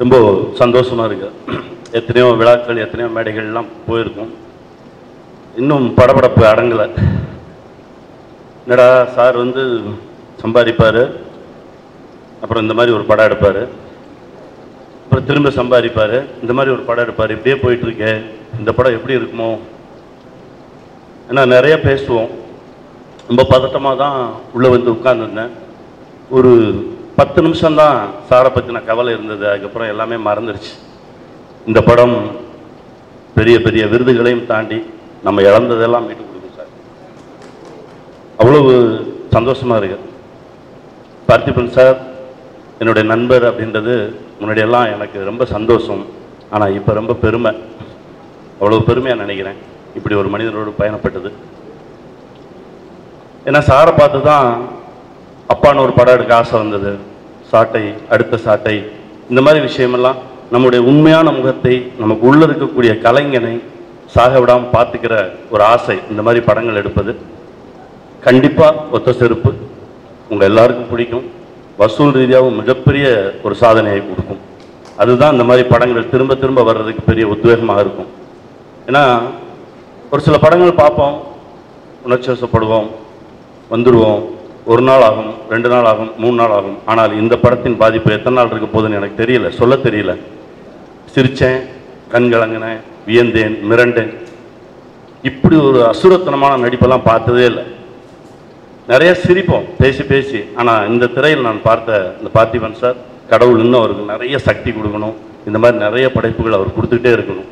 ரொம்ப சந்தோஷமாக இருக்குது எத்தனையோ விழாக்கள் எத்தனையோ மேடைகள்லாம் போயிருக்கோம். இன்னும் படபடப்பு அடங்கலை. என்னடா சார் வந்து சம்பாதிப்பார்? அப்புறம் இந்த மாதிரி ஒரு படம் எடுப்பார். அப்புறம் திரும்ப சம்பாதிப்பார். இந்த மாதிரி ஒரு படம் எடுப்பார். இப்படியே போயிட்டுருக்கே. இந்த படம் எப்படி இருக்குமோ? ஏன்னா நிறைய பேசுவோம். ரொம்ப பதட்டமாக தான் உள்ளே வந்து உட்காந்துருந்தேன் ஒரு பத்து நிமிஷம்தான் சாரை பற்றின கவலை இருந்தது. அதுக்கப்புறம் எல்லாமே மறந்துடுச்சு இந்த படம் பெரிய பெரிய விருதுகளையும் தாண்டி நம்ம இழந்ததெல்லாம் மீட்டு கொடுக்கும் சார். அவ்வளவு சந்தோஷமாக இருக்கு. பார்த்திபன் சார் என்னுடைய நண்பர் அப்படின்றது முன்னாடியெல்லாம் எனக்கு ரொம்ப சந்தோஷம். ஆனால் இப்போ ரொம்ப பெருமை. அவ்வளோ பெருமையாக நினைக்கிறேன். இப்படி ஒரு மனிதனோடு பயணப்பட்டது. ஏன்னா சாரை பார்த்து தான் அப்பான்னு ஒரு படம் எடுக்க ஆசை வந்தது. சாட்டை அடுத்த சாட்டை இந்த மாதிரி விஷயமெல்லாம் நம்முடைய உண்மையான முகத்தை நமக்கு உள்ள இருக்கக்கூடிய கலைஞனை சாக விடாமல் பார்த்துக்கிற ஒரு ஆசை இந்த மாதிரி படங்கள் எடுப்பது. கண்டிப்பாக ஒத்த செருப்பு உங்கள் எல்லாருக்கும் பிடிக்கும். வசூல் ரீதியாகவும் மிகப்பெரிய ஒரு சாதனையை கொடுக்கும். அதுதான் இந்த மாதிரி படங்கள் திரும்ப திரும்ப வர்றதுக்கு பெரிய உத்வேகமாக இருக்கும். ஏன்னா ஒரு சில படங்கள் பார்ப்போம் உணர்ச்சி வசப்படுவோம் வந்துடுவோம் ஒரு நாள் ஆகும் ரெண்டு நாள் ஆகும் மூணு நாள் ஆகும். ஆனால் இந்த படத்தின் பாதிப்பு எத்தனை நாள் இருக்க போகுதுன்னு எனக்கு தெரியல. சொல்ல தெரியல. சிரிச்சேன் கண்கலங்கினேன் வியந்தேன் மிரண்டேன். இப்படி ஒரு அசுரத்தனமான நடிப்பெல்லாம் பார்த்ததே இல்லை. நிறைய சிரிப்போம் பேசி பேசி. ஆனால் இந்த திரையில் நான் பார்த்த இந்த பார்த்திபன் சார் கடவுள் இன்னும் அவருக்கு நிறைய சக்தி கொடுக்கணும். இந்த மாதிரி நிறைய படைப்புகள் அவர் கொடுத்துக்கிட்டே இருக்கணும்.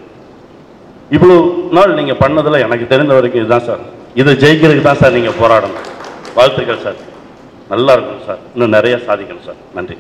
இவ்வளோ நாள் நீங்கள் பண்ணதில் எனக்கு தெரிந்த வரைக்கும் இதுதான் சார். இதை ஜெயிக்கிறதுக்கு தான் சார் நீங்கள் போராடணும். வாழ்த்துக்கள் சார். நல்லா இருக்கும் சார். இன்னும் நிறைய சாதிக்கணும் சார். நன்றி.